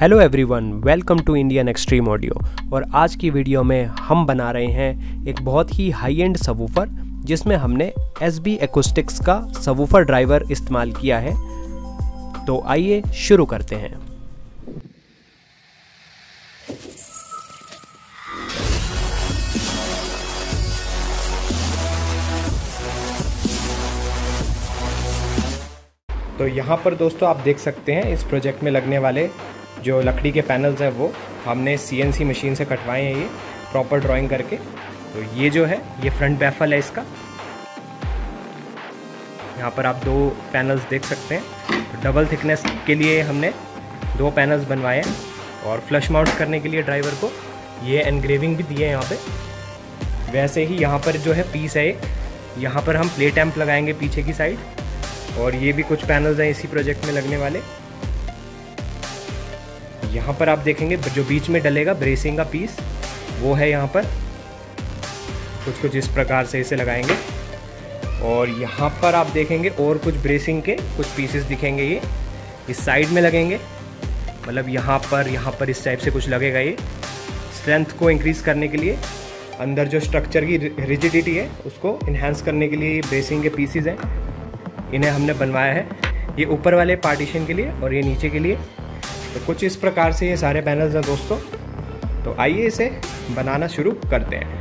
Hello everyone welcome to Indian extreme audio और आज की वीडियो में हम बना रहे हैं एक बहुत ही हाई एंड सबवूफर जिसमें हमने एस बी एकोस्टिक्स का सबवूफर ड्राइवर इस्तेमाल किया है। तो आइए शुरू करते हैं। तो यहाँ पर दोस्तों आप देख सकते हैं इस प्रोजेक्ट में लगने वाले जो लकड़ी के पैनल्स हैं वो हमने सीएनसी मशीन से कटवाए हैं ये प्रॉपर ड्राइंग करके। तो ये जो है, ये फ्रंट बैफल है इसका। यहाँ पर आप दो पैनल्स देख सकते हैं। तो डबल थिकनेस के लिए हमने दो पैनल्स बनवाए हैं और फ्लश माउंट करने के लिए ड्राइवर को ये एनग्रेविंग भी दिए हैं यहाँ पे। वैसे ही यहाँ पर जो है पीस है एक यहाँ पर हम प्लेट एम्प लगाएँगे पीछे की साइड और ये भी कुछ पैनल्स हैं इसी प्रोजेक्ट में लगने वाले। यहाँ पर आप देखेंगे जो बीच में डलेगा, ब्रेसिंग का पीस, वो है यहाँ पर। कुछ कुछ इस प्रकार से इसे लगाएँगे। और यहाँ पर आप देखेंगे और कुछ ब्रेसिंग के कुछ पीसेस दिखेंगे ये। इस साइड में लगेंगे। मतलब यहाँ पर यहाँ पर इस टाइप से कुछ लगेगा ये। स्ट्रेंथ को इंक्रीज़ करने के लिए अंदर जो स्ट्रक्चर की रिजिडिटी है, उसको इन्हेंस करने के लिए ये ब्रेसिंग के पीसीज हैं। इन्हें हमने बनवाया है। ये ऊपर वाले पार्टीशन के लिए और ये नीचे के लिए। तो कुछ इस प्रकार से ये सारे पैनल्स हैं दोस्तों। तो आइए इसे बनाना शुरू करते हैं।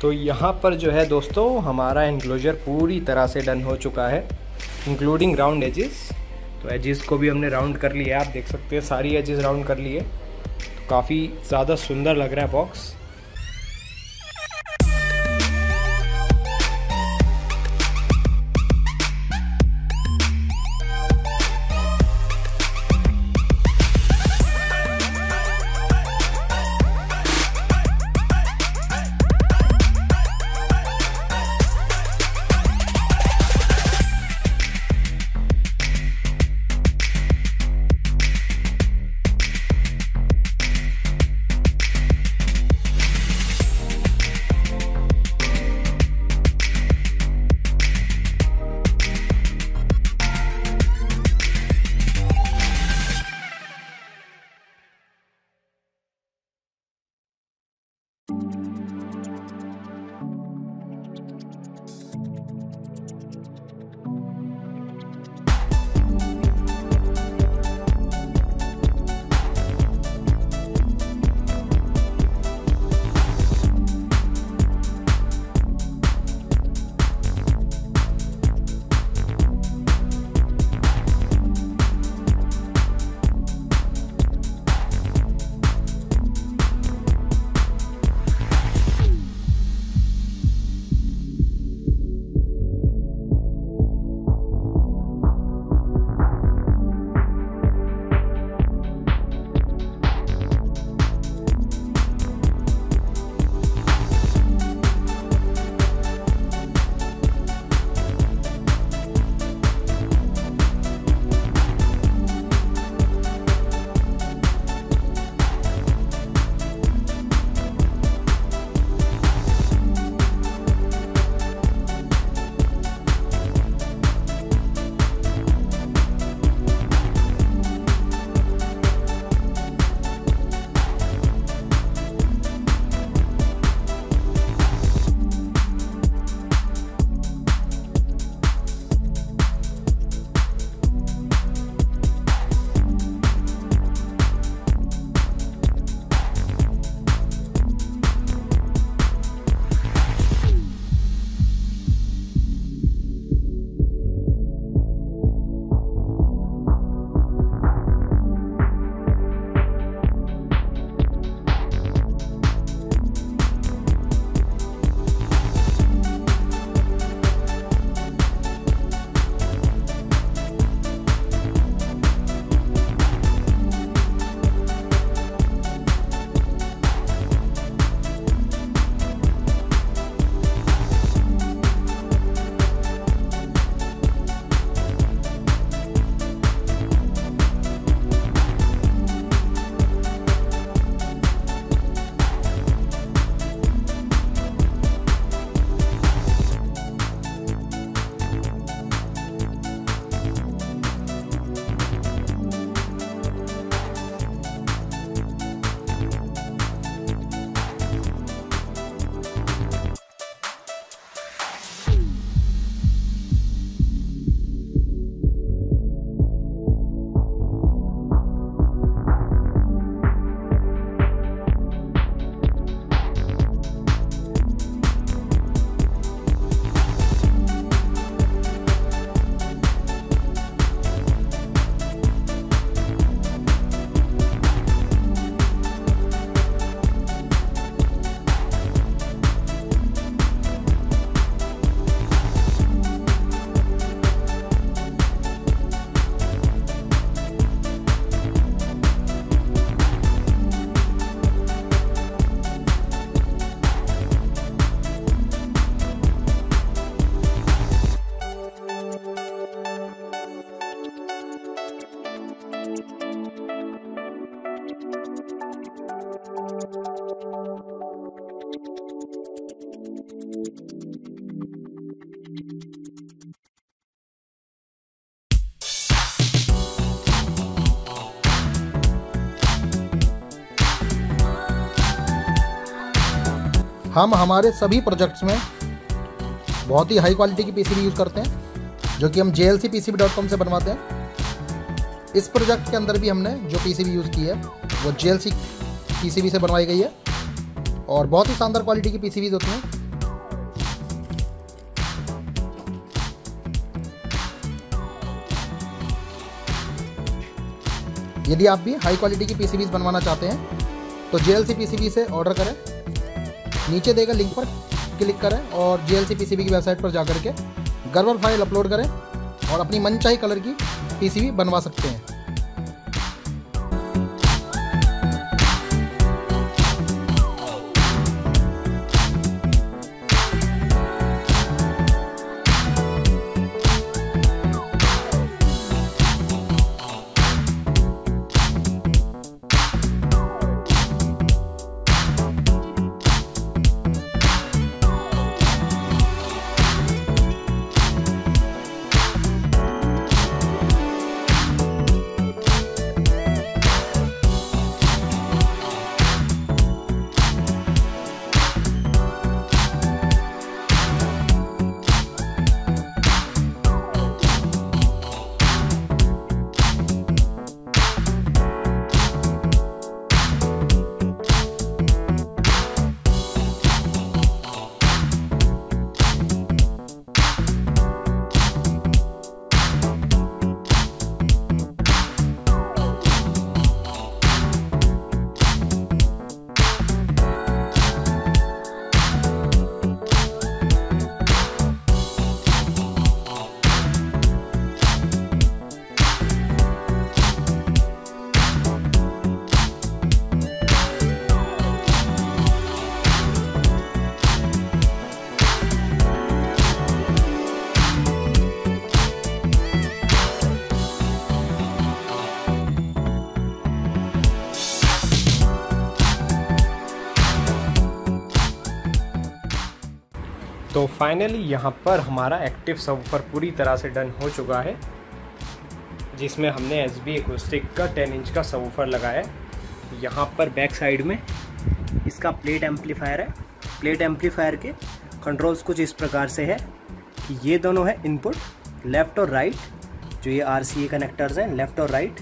तो यहाँ पर जो है दोस्तों, हमारा इनक्लोजर पूरी तरह से डन हो चुका है इंक्लूडिंग राउंड एजेस तो एजेस को भी हमने राउंड कर लिया आप देख सकते हैं, सारी एजेस राउंड कर लिए। तो काफ़ी ज़्यादा सुंदर लग रहा है बॉक्स हम हमारे सभी प्रोजेक्ट्स में बहुत ही हाई क्वालिटी की पीसीबी यूज़ करते हैं, जो कि हम जे से बनवाते हैं। इस प्रोजेक्ट के अंदर भी हमने जो पीसीबी यूज़ की है, वो जे एल से बनवाई गई है, और बहुत ही शानदार क्वालिटी की पीसीबीज होती हैं। यदि आप भी हाई क्वालिटी की पीसीबीज बनवाना चाहते हैं तो जे एल पीसीबी से ऑर्डर करें। नीचे देगा लिंक पर, क्लिक करें और जी एल की वेबसाइट पर जाकर के गर्वर फ़ाइल अपलोड करें और अपनी मनचाही कलर की पीसीबी बनवा सकते हैं। फाइनली यहाँ पर हमारा एक्टिव सबवूफर पूरी तरह से डन हो चुका है, जिसमें हमने एस बी एकोस्टिक का 10 इंच का सबवूफर लगाया है। यहाँ पर बैक साइड में इसका प्लेट एम्पलीफायर है। प्लेट एम्पलीफायर के कंट्रोल्स कुछ इस प्रकार से है कि ये दोनों है इनपुट लेफ़्ट और राइट जो ये आर सी ए कनेक्टर्स हैं लेफ़्ट और राइट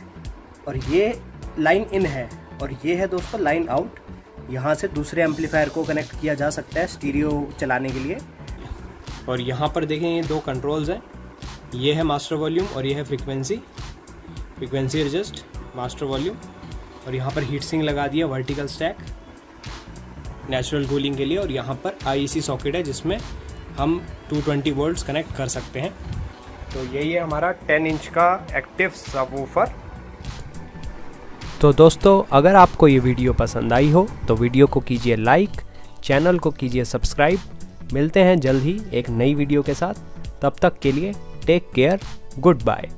और ये लाइन इन है। और ये है दोस्तों लाइन आउट यहाँ से दूसरे एम्पलीफायर को कनेक्ट किया जा सकता है स्टीरियो चलाने के लिए। और यहाँ पर देखें, ये दो कंट्रोल्स हैं। ये है मास्टर वॉल्यूम और ये है frequency frequency adjust master volume और यहाँ पर हीट सिंग लगा दिया वर्टिकल स्टैक नेचुरल कूलिंग के लिए और यहाँ पर आईसी सॉकेट है, जिसमें हम 220 ट्वेंटी वोल्ट्स कनेक्ट कर सकते हैं। तो यही है हमारा 10 इंच का एक्टिव सबवूफर तो दोस्तों, अगर आपको ये वीडियो पसंद आई हो तो वीडियो को कीजिए लाइक चैनल को कीजिए सब्सक्राइब मिलते हैं जल्द ही एक नई वीडियो के साथ। तब तक के लिए टेक केयर गुड बाय